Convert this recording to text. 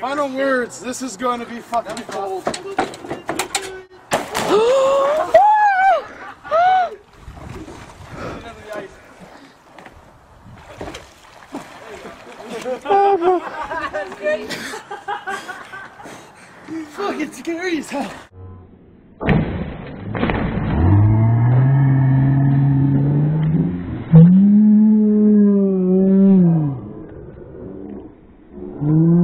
Final words. This is going to be fucking cold. Fucking scary as hell. Mm.